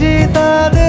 जीता दे